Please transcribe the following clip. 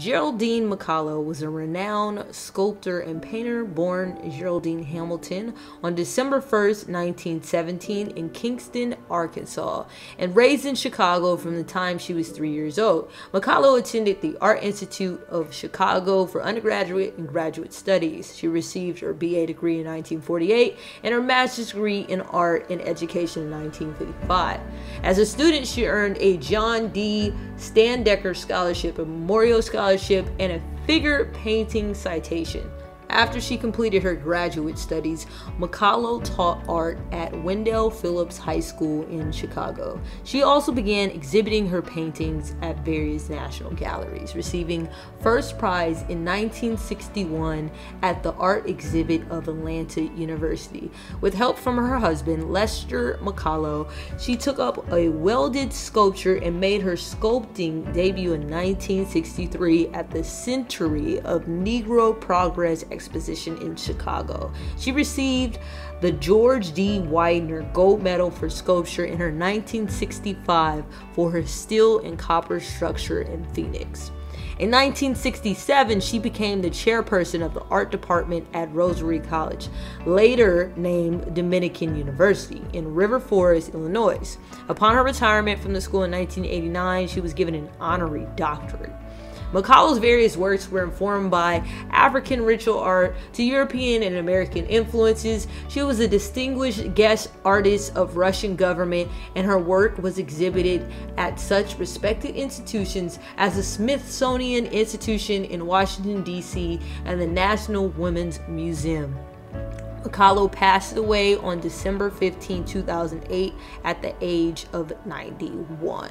Geraldine McCullough was a renowned sculptor and painter born Geraldine Hamilton on December 1st, 1917, in Kingston, Arkansas, and raised in Chicago from the time she was three years old. McCullough attended the Art Institute of Chicago for undergraduate and graduate studies. She received her BA degree in 1948 and her master's degree in art and education in 1955. As a student, she earned a John D. Standecker Scholarship, a Memorial Scholarship, and a figure painting citation. After she completed her graduate studies, McCullough taught art at Wendell Phillips High School in Chicago. She also began exhibiting her paintings at various national galleries, receiving first prize in 1961 at the art exhibit of Atlanta University. With help from her husband, Lester McCullough, she took up a welded sculpture and made her sculpting debut in 1963 at the Century of Negro Progress Exposition in Chicago. She received the George D. Widener Gold Medal for Sculpture in her 1965 for her steel and copper structure in Phoenix. In 1967, she became the chairperson of the art department at Rosary College, later named Dominican University, in River Forest, Illinois. Upon her retirement from the school in 1989, she was given an honorary doctorate. McCullough's various works were informed by African ritual art to European and American influences. She was a distinguished guest artist of Russian government, and her work was exhibited at such respected institutions as the Smithsonian Institution in Washington, D.C., and the National Women's Museum. McCullough passed away on December 15, 2008, at the age of 91.